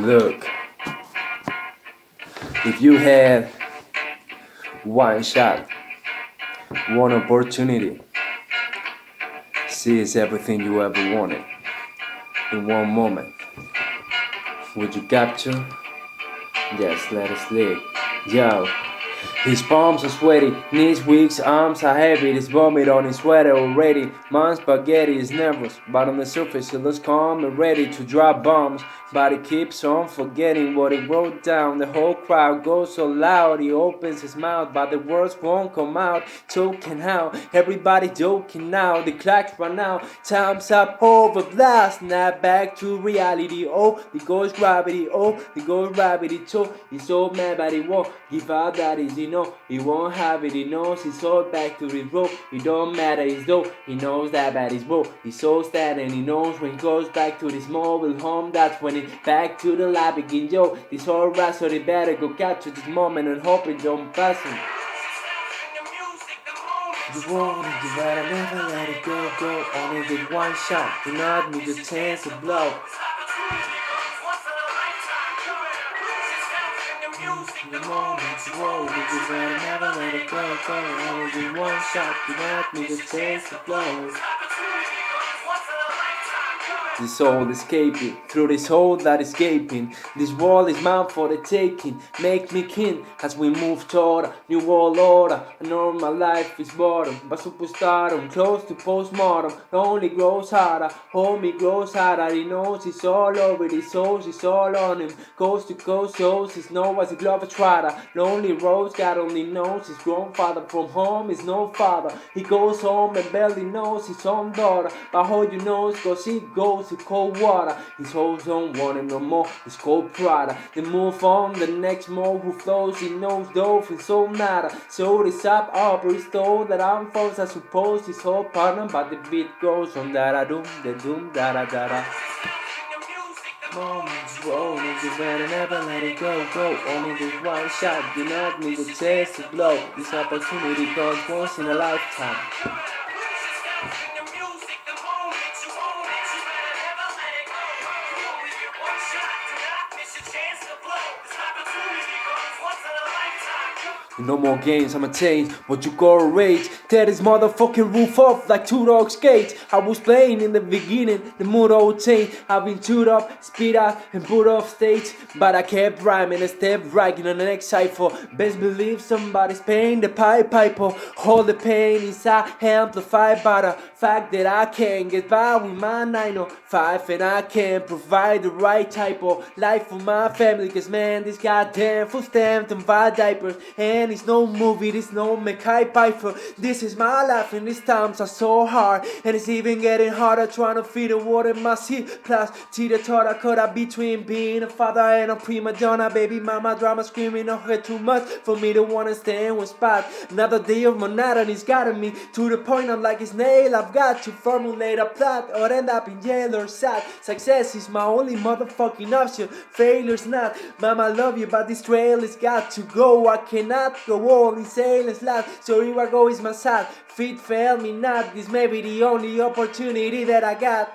Look, if you had one shot, one opportunity, seize everything you ever wanted in one moment. Would you capture? Yes, let us live. Yo. His palms are sweaty, knees weak, arms are heavy. His vomit on his sweater already. Mom's spaghetti is nervous, but on the surface he looks calm and ready to drop bombs. But he keeps on forgetting what he wrote down. The whole crowd goes so loud, he opens his mouth, but the words won't come out. Choking out, everybody joking now. The clocks run out, time's up, over blast. Back to reality. Oh, the ghost gravity. Oh, the ghost gravity. Too. He's so mad, but he won't give out that easy. No, he won't have it. He knows he's so back to his bro. It don't matter, he's dope. He knows that bad is bro. He's so sad and he knows when he goes back to this mobile home. That's when he back to the lab again. Yo, this whole rat, so they better go capture this moment and hope it don't pass him. You want it, you better never let it go, go. Only get one shot, do not need a chance to blow. The moment you you better it go, go. Only get one shot, do not need a chance to blow. This soul escaping through this hole that escaping. This wall is mine for the taking. Make me king as we move toward a new world order. I know my life is boredom, but superstardom close to postmortem. Only grows harder, homie grows harder. He knows it's all over. His souls is all on him. Coast to coast shows his know as a glove trotter. Lonely roads, God only knows his grown father from home is no father. He goes home and barely knows his own daughter. But how you know, cause he goes to cold water. His hoes don't want him no more. It's cold Prada. They move on the next more who flows. He knows dolphins so nada. So this up he stole that I'm false. I suppose his whole partner, but the beat goes on da da doom, the doom da da da da. Moments roll, nigga better never let it go, go. Only this one shot, do not need a chance to blow. This opportunity comes once in a lifetime. No more games, I'ma change what you call rage. Tear this motherfucking roof off like two dogs' cage. I was playing in the beginning, the mood all changed. I've been chewed up, speed up, and put off stage. But I kept rhyming and step writing on the next cipher. Best believe somebody's paying the pied piper. All the pain inside amplified by the fact that I can't get by with my 905 and I can't provide the right type of life for my family. Cause man, this goddamn full stamped and five diapers. And it's no movie, it's no Mekhi Phifer. This is my life and these times are so hard. And it's even getting harder trying to feed the water my seat. Plus, teeter totter cut out between being a father and a prima donna. Baby mama drama screaming oh, on her too much for me to wanna stay in one spot. Another day of monotony's gotten me to the point I'm like it's nail. I've got to formulate a plot or end up in jail or sad. Success is my only motherfucking option. Failure's not. Mama, I love you, but this trail has got to go. I cannot go on in sailor's life. So here I go, is my side. Feet fail me not. This may be the only opportunity that I got.